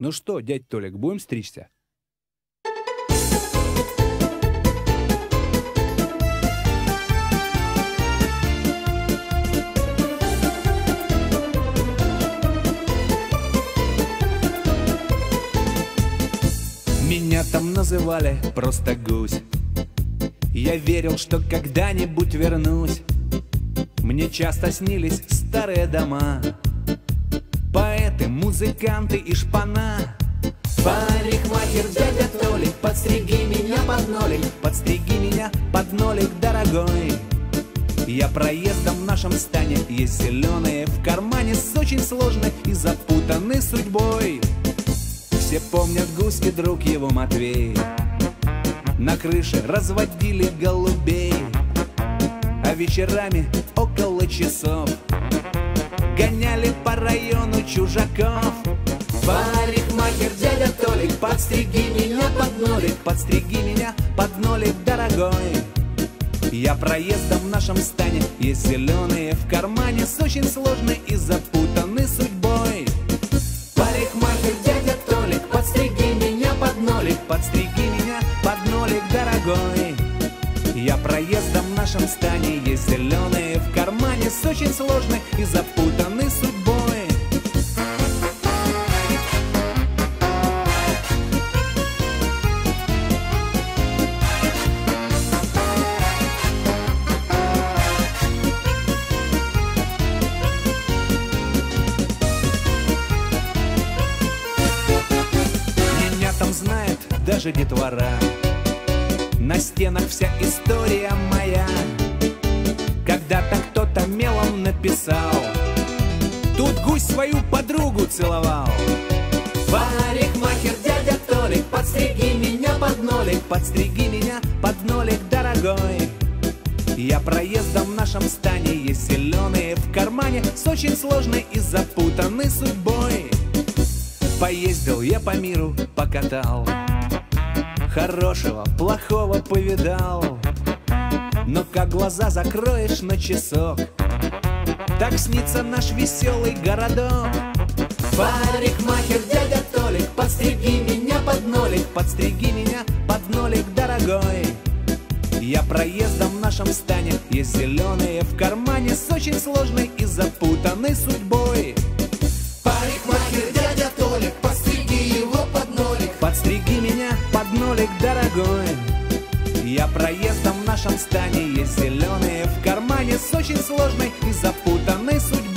Ну что, дядь Толик, будем стричься? Меня там называли просто гусь. Я верил, что когда-нибудь вернусь. Мне часто снились старые дома Поэты, музыканты и шпана. Парикмахер, дядя Толик, подстриги меня под нолик Подстриги меня под нолик, дорогой. Я проездом в нашем стане Есть зеленые в кармане С очень сложной и запутанной судьбой. Все помнят гусь и друг его Матвей. На крыше разводили голубей А вечерами около часов Гоняли по району чужаков. Парикмахер, дядя Толик, подстриги меня под нолик Подстриги меня под нолик, дорогой. Я проездом в нашем стане Есть зеленые в кармане С очень сложной и запутанной судьбой. Парикмахер, дядя Толик Подстриги меня под нолик Подстриги меня под нолик, дорогой. Я проездом в нашем стане Есть зеленые в кармане С очень сложной и запутанной судьбой. Меня там знает даже детвора. На стенах вся история моя написал Тут гусь свою подругу целовал. Парикмахер, дядя Толик Подстриги меня под нолик Подстриги меня под нолик, дорогой. Я проездом в нашем стане Есть зеленые в кармане С очень сложной и запутанной судьбой. Поездил я по миру, покатал Хорошего, плохого повидал. Но как глаза закроешь на часок Так снится наш веселый городок. Парикмахер, дядя Толик Подстриги меня под нолик Подстриги меня под нолик, дорогой. Я проездом в нашем стане Есть зеленые в кармане С очень сложной и запутанной судьбой. Парикмахер, дядя Толик, подстриги его под нолик Подстриги меня под нолик, дорогой я проездом в нашем стане Есть зеленые в кармане С очень сложной и запутанной судьбой.